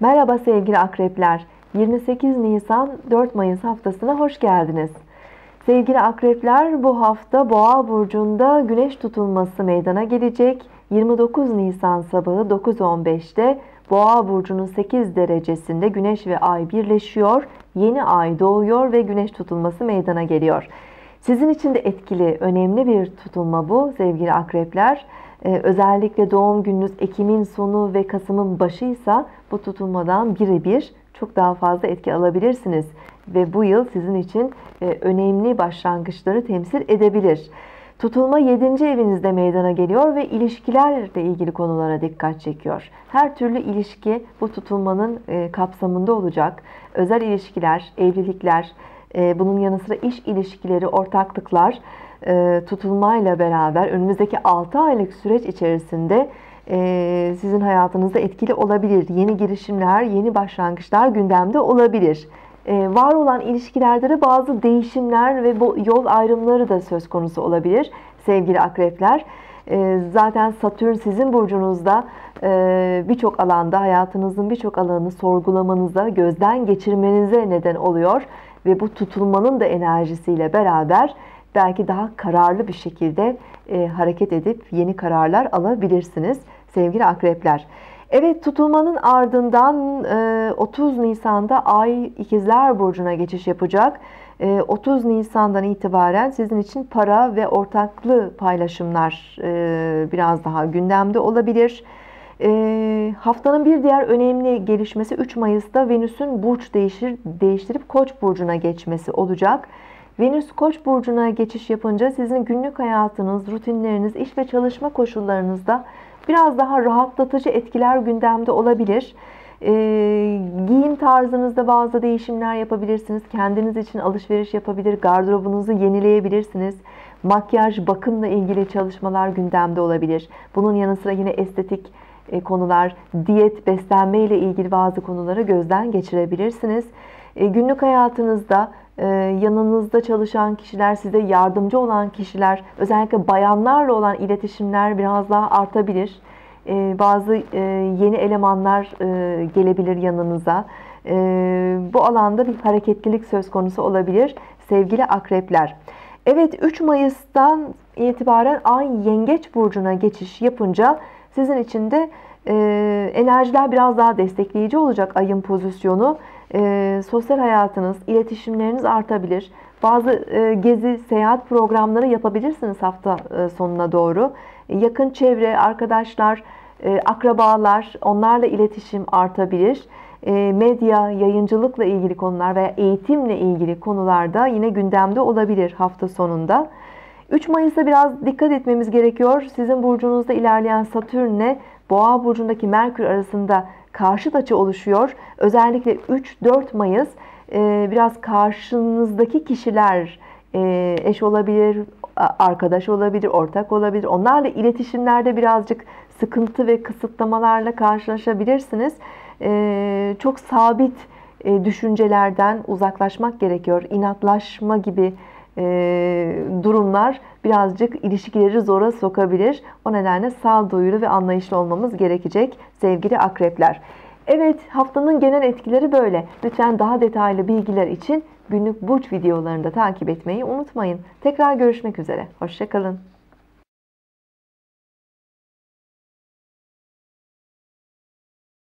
Merhaba sevgili akrepler. 28 Nisan 4 Mayıs haftasına hoş geldiniz. Sevgili akrepler bu hafta Boğa burcunda güneş tutulması meydana gelecek. 29 Nisan sabahı 9.15'te Boğa burcunun 8 derecesinde güneş ve ay birleşiyor. Yeni ay doğuyor ve güneş tutulması meydana geliyor. Sizin için de etkili, önemli bir tutulma bu sevgili akrepler. Ee, özellikle doğum gününüz Ekim'in sonu ve Kasım'ın başıysa bu tutulmadan birebir çok daha fazla etki alabilirsiniz. Ve bu yıl sizin için e, önemli başlangıçları temsil edebilir. Tutulma 7. evinizde meydana geliyor ve ilişkilerle ilgili konulara dikkat çekiyor. Her türlü ilişki bu tutulmanın e, kapsamında olacak. Özel ilişkiler, evlilikler, e, bunun yanı sıra iş ilişkileri, ortaklıklar tutulmayla beraber önümüzdeki 6 aylık süreç içerisinde sizin hayatınızda etkili olabilir. Yeni girişimler, yeni başlangıçlar gündemde olabilir. Var olan ilişkilerde de bazı değişimler ve yol ayrımları da söz konusu olabilir sevgili akrepler. Zaten Satürn sizin burcunuzda birçok alanda hayatınızın birçok alanını sorgulamanıza, gözden geçirmenize neden oluyor. Ve bu tutulmanın da enerjisiyle beraber belki daha kararlı bir şekilde hareket edip yeni kararlar alabilirsiniz sevgili akrepler. Evet tutulmanın ardından 30 Nisan'da Ay İkizler Burcu'na geçiş yapacak. 30 Nisan'dan itibaren sizin için para ve ortaklı paylaşımlar biraz daha gündemde olabilir. Haftanın bir diğer önemli gelişmesi 3 Mayıs'ta Venüs'ün burç değiştirip Koç burcuna geçmesi olacak. Venüs Koç burcuna geçiş yapınca sizin günlük hayatınız, rutinleriniz, iş ve çalışma koşullarınızda biraz daha rahatlatıcı etkiler gündemde olabilir. E, giyim tarzınızda bazı değişimler yapabilirsiniz. Kendiniz için alışveriş yapabilir, gardırobunuzu yenileyebilirsiniz. Makyaj, bakımla ilgili çalışmalar gündemde olabilir. Bunun yanı sıra yine estetik e, konular, diyet, beslenme ile ilgili bazı konuları gözden geçirebilirsiniz. E, günlük hayatınızda yanınızda çalışan kişiler, size yardımcı olan kişiler, özellikle bayanlarla olan iletişimler biraz daha artabilir. E, bazı yeni elemanlar gelebilir yanınıza. Bu alanda bir hareketlilik söz konusu olabilir sevgili akrepler. Evet 3 Mayıs'tan itibaren Ay Yengeç Burcu'na geçiş yapınca sizin için de enerjiler biraz daha destekleyici olacak ayın pozisyonu e, sosyal hayatınız, iletişimleriniz artabilir. Bazı e, gezi, seyahat programları yapabilirsiniz hafta e, sonuna doğru. Yakın çevre, arkadaşlar, e, akrabalar, onlarla iletişim artabilir. E, medya, yayıncılıkla ilgili konular veya eğitimle ilgili konularda yine gündemde olabilir hafta sonunda. 3 Mayıs'ta biraz dikkat etmemiz gerekiyor. Sizin burcunuzda ilerleyen Satürn'le Boğa burcundaki Merkür arasında karşıt açı oluşuyor. Özellikle 3-4 Mayıs e, biraz karşınızdaki kişiler e, eş olabilir, arkadaş olabilir, ortak olabilir. Onlarla iletişimlerde birazcık sıkıntı ve kısıtlamalarla karşılaşabilirsiniz. E, çok sabit düşüncelerden uzaklaşmak gerekiyor. İnatlaşma gibi durumlar birazcık ilişkileri zora sokabilir. O nedenle sağduyulu ve anlayışlı olmamız gerekecek sevgili akrepler. Evet haftanın genel etkileri böyle. Lütfen daha detaylı bilgiler için günlük burç videolarını da takip etmeyi unutmayın. Tekrar görüşmek üzere. Hoşçakalın.